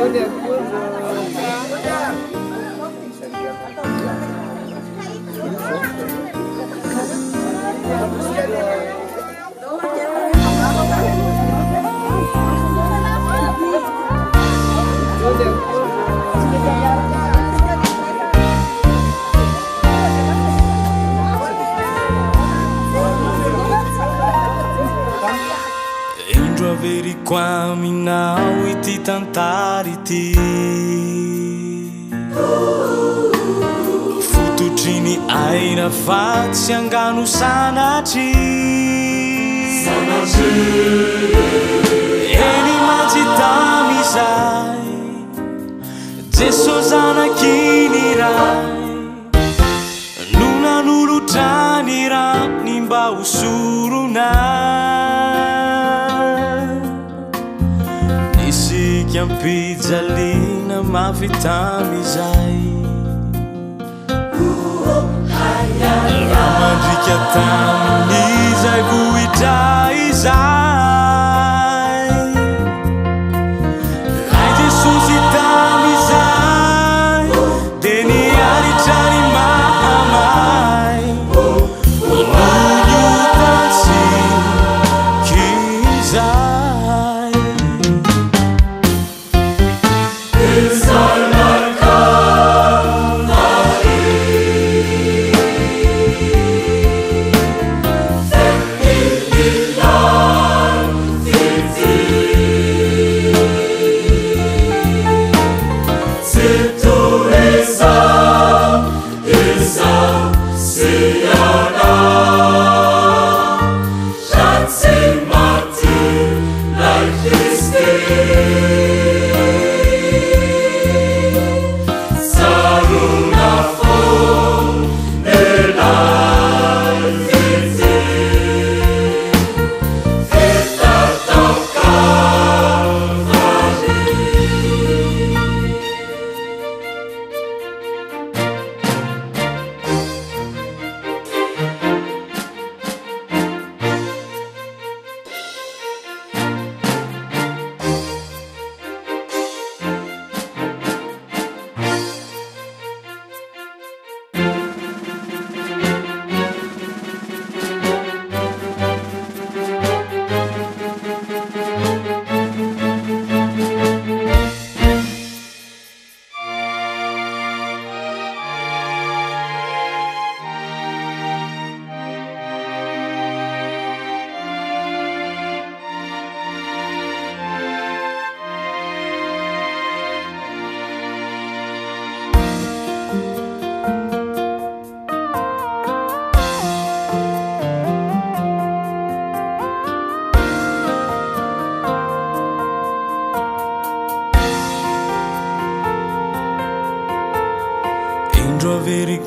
Olha, averi quaminau iti tantariti futodini aira fazi anganu sanati enimazi damisai zesosana isikiam pizτzalina mafitamizay amadikataminizai vοidra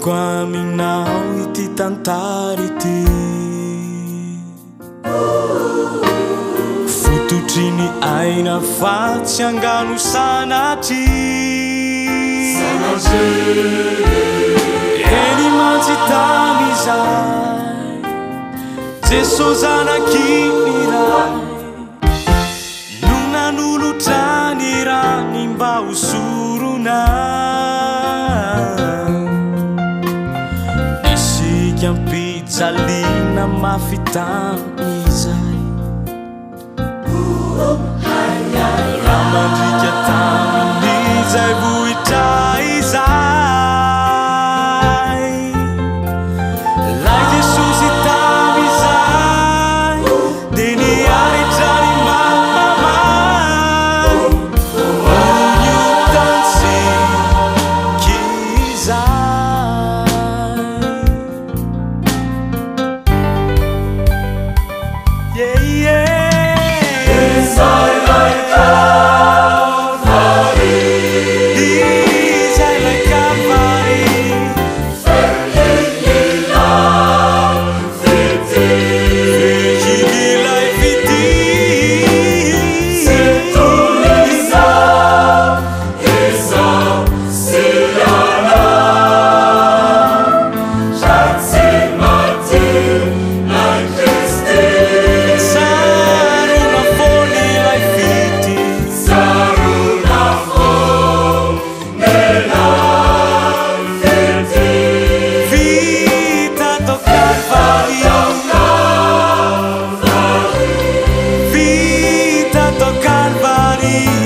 aminao ity tantarity fototrini aina fatsy angano sanatri enimansitami zai jesos anakinira onanolotr سلين مفت body.